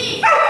Three.